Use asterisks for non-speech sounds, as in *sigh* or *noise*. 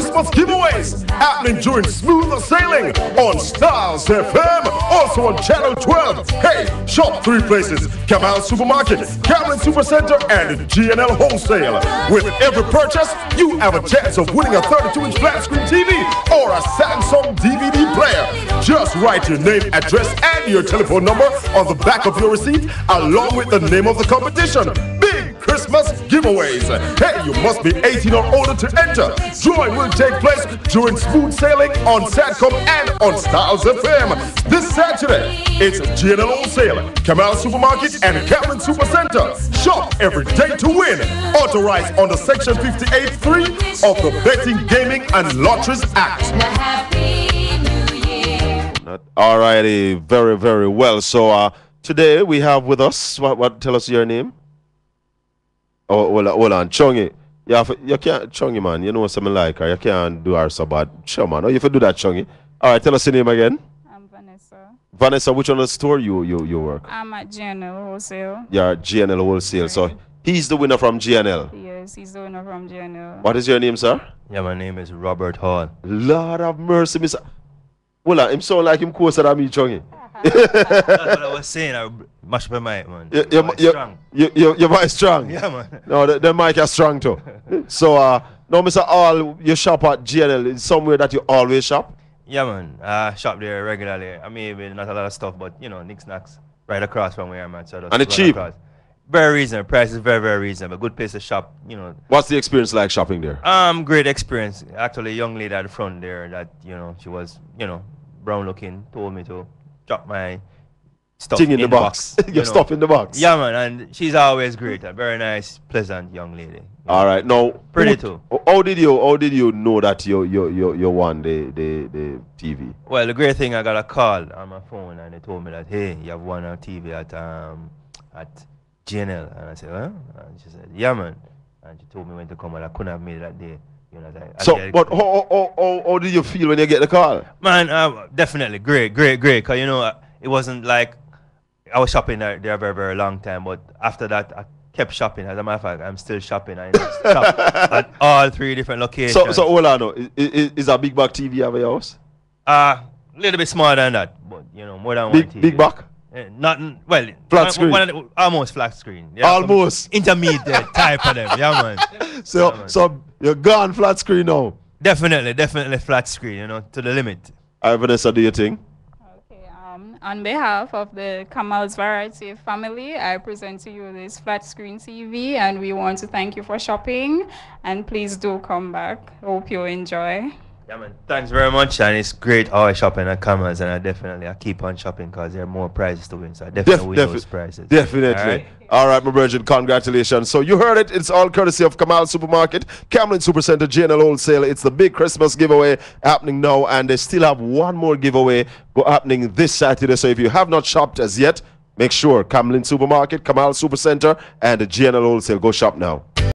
Christmas giveaways happening during Smoother Sailing on Stylz FM, also on Channel 12. Hey, shop three places Kamal Supermarket, Camlin Supercenter, and GNL Wholesale. With every purchase, you have a chance of winning a 32 inch flat screen TV or a Samsung DVD player. Just write your name, address, and your telephone number on the back of your receipt, along with the name of the competition. Big Christmas giveaways. Hey, you must be 18 or older to enter. Drawing will take place during smooth sailing on Satcom and on Stylz FM. This Saturday, it's GNL Wholesale, Kamal Supermarket, and Cameron Supercenter. Shop every day to win. Authorized under Section 58.3 of the Betting, Gaming, and Lotteries Act. All righty, very, very well. So uh, today we have with us, what, what tell us your name? Oh, uh, hold on, hold on. Chungy. You, have, you can't, Chungy, man, you know something like her. You can't do her so bad. Sure, man. Oh, you have to do that, Chungy. All right, tell us your name again. I'm Vanessa. Vanessa, which one of the store you, you, you work? I'm at GNL Wholesale. You're at GNL Wholesale. So he's the winner from GNL. Yes, he's the owner from GNL. What is your name, sir? Yeah, my name is Robert Hall. Lord have mercy, Mister. Well, uh, him sound like him closer than me, Chungy. That's what I *laughs* was saying. I mash up my mic, man. Your, your, Voice your, strong. your, your, your strong. Yeah, man. No, the, the mic is strong too. *laughs* so, uh, no, Mr. All, you shop at GNL. It's somewhere that you always shop. Yeah, man. I shop there regularly. I mean, not a lot of stuff, but you know, Nick Snacks right across from where I'm at. So And it's cheap? across. Very reasonable. Price is very, very reasonable. Good place to shop. You know, What's the experience like shopping there? um, great experience. Actually, a young lady at the front there that you know she was you know brown looking told me to drop my stuff Thing in the box. *laughs* you Your know. stuff in the box. Yeah, man, and she's always great. A very nice, pleasant young lady. All right. Now, Pretty who- too. How did you How did you know that you you you, you won the, the the TV? Well, the great thing, I got a call on my phone and they told me that, hey, you have won a TV at um at GNL. And I said, huh? And she said, yeah, man. And she told me when to come and I couldn't have made it that day. You know, that, So, I- but how, how, how, how did you feel when you get the call? Man, uh, definitely great, great, great. Cause you know, uh, it wasn't like I was shopping there, there a very, very long time. But after that, I kept shopping. As a matter of fact, I'm still shopping. I shop *laughs* at all three different locations. So, so hold on. Is, is, is a big back TV over your house? uh, a little bit smaller than that, but you know, more than Big one TV. big back? Eh, not well. Flat one- screen. one of almost flat screen. Yeah, Almost. intermediate *laughs* type of them. Yeah, man. So, Yeah, man. so you're gone flat screen now. Definitely, definitely flat screen. You know, to the limit. All right, Vanessa, do your thing. Okay, um, on behalf of the Kamal's Variety family, I present to you this flat screen TV, and we want to thank you for shopping. And please do come back. Hope you enjoy. Yeah, man. Thanks very much, and it's great always shopping at Commerce, and I definitely I keep on shopping because there are more prizes to win. So I definitely Def- win defi- those prizes. Definitely. All right? All right, my virgin, congratulations. So you heard it. It's all courtesy of Kamal Supermarket, Cameron Supercenter, GNL Wholesale. It's the big Christmas giveaway happening now, and they still have one more giveaway happening this Saturday. So if you have not shopped as yet, make sure Cameron Supermarket, Kamal Supercenter, and the GNL Wholesale go shop now.